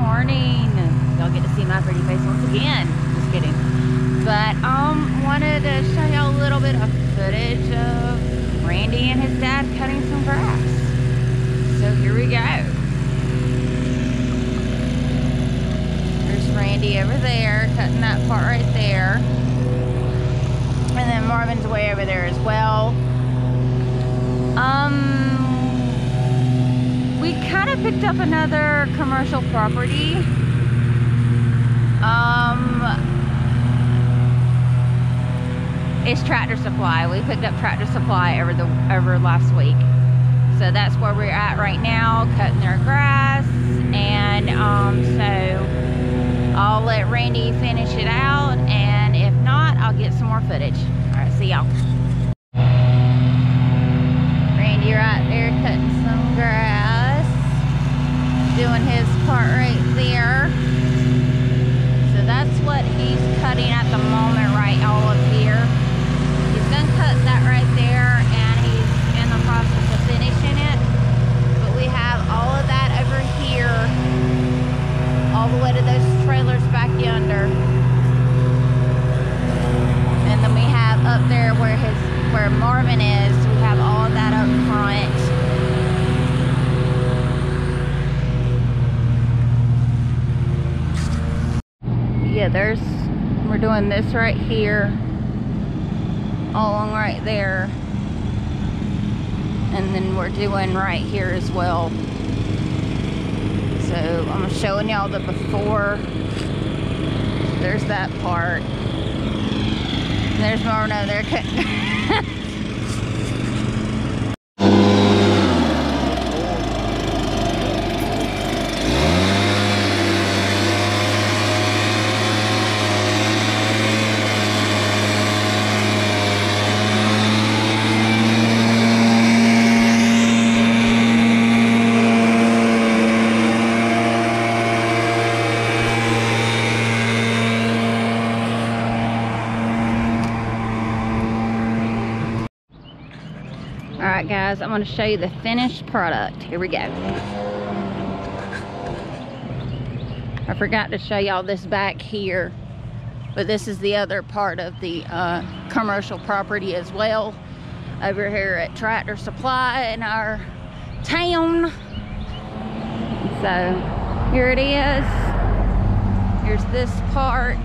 morning. Y'all get to see my pretty face once again. Just kidding. But um, wanted to show y'all a little bit of footage of Randy and his dad cutting some grass. So here we go. There's Randy over there cutting that part right there. And then Marvin's way over there as well. Um, kind of picked up another commercial property. Um, it's Tractor Supply. We picked up Tractor Supply over the over last week. So that's where we're at right now, cutting their grass. And um, so I'll let Randy finish it out. And if not, I'll get some more footage. All right, see y'all. Randy right there cutting some grass. Doing his part right there. So that's what he's cutting at the moment right all up here. He's gonna cut that right there and he's in the process of finishing it. But we have all of that over here. All the way to those trailers back yonder. And then we have up there where his where Marvin is, we have all of that up front. Yeah, there's we're doing this right here. All along right there. And then we're doing right here as well. So I'm showing y'all the before. There's that part. There's Marvin over there guys, I'm going to show you the finished product. Here we go. I forgot to show y'all this back here, but this is the other part of the uh, commercial property as well. Over here at Tractor Supply in our town. So here it is. Here's this part.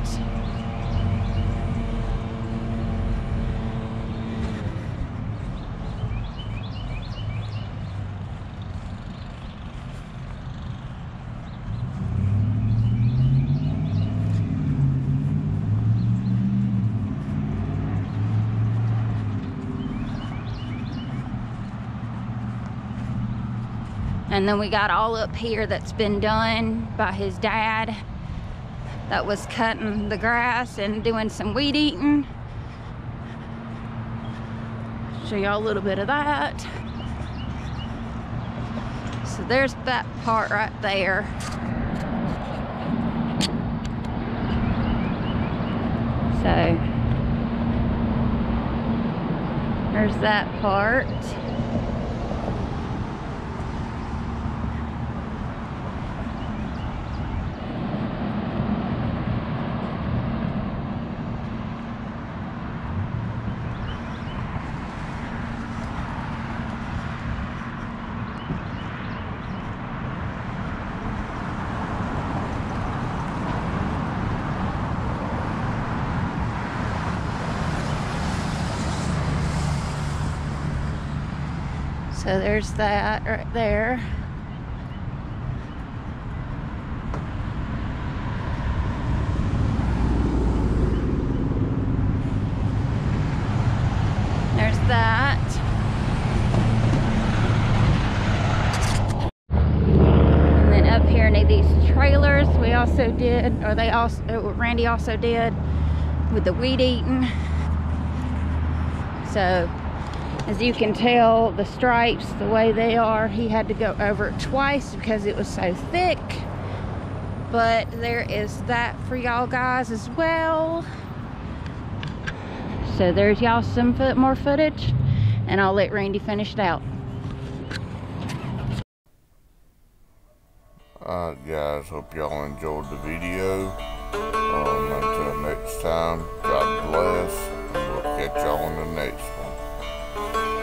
And then we got all up here that's been done by his dad that was cutting the grass and doing some weed eating. Show y'all a little bit of that. So there's that part right there. So there's that part. So there's that right there. There's that. And then up here near these trailers, we also did, or they also, Randy also did with the weed eating. So as you can tell the stripes the way they are he had to go over it twice because it was so thick but there is that for y'all guys as well so there's y'all some foot more footage and I'll let Randy finish it out Alright guys, hope y'all enjoyed the video. Um, until next time, God bless, and we'll catch y'all in the next one. Thank you.